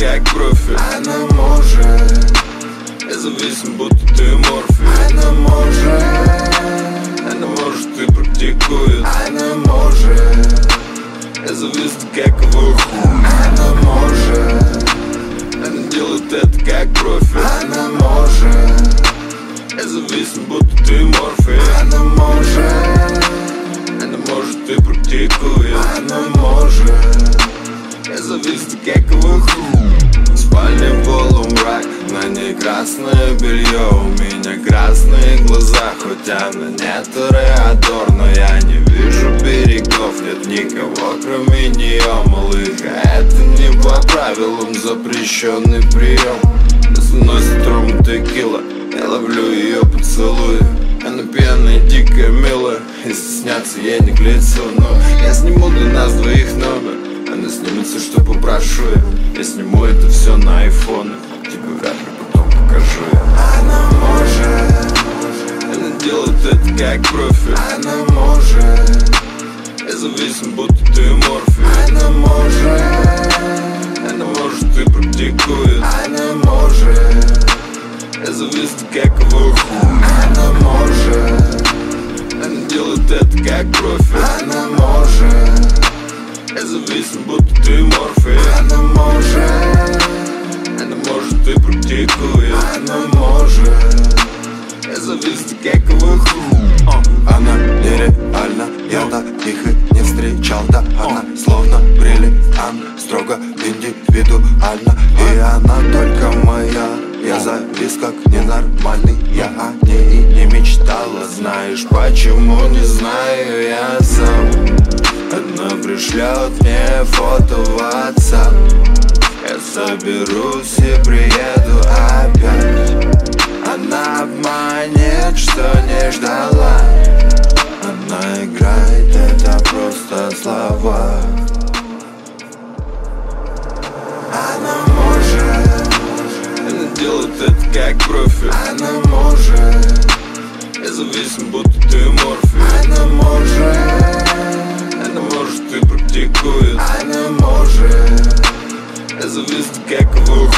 как профи. Она может. Я зависим, будто ты морфий Она может. Красное белье У меня красные глаза Хоть она не тореадор Но я не вижу берегов Нет никого, кроме нее, малыха Это не по правилам запрещенный прием носит ром текила Я ловлю ее поцелуи. Она пьяная, дикая, милая И стесняться ей не к лицу Но я сниму для нас двоих номер как профи Она может Я зависим, будто ты морфий. Она может Она может и практикует Она может Я зависим, как его Она может Она делает это как профи Она может Я зависим, будто ты морфий. Она может Она может и практикует Она может Я зависим, как А, Она нереальна, я таких и не встречал Да, она словно бриллиант, строго индивидуальна И она только моя, я завис как ненормальный. Я о ней не мечтала, знаешь почему, не знаю я сам. Она пришлет мне фото в WhatsApp. Я соберусь и приеду опять Она обманет, что не ждала. Она играет, это просто слова. Она может делает это как профи Она может Я зависим, будто ты морфий Она может Она может и практикует. Она может Я зависим, как хуй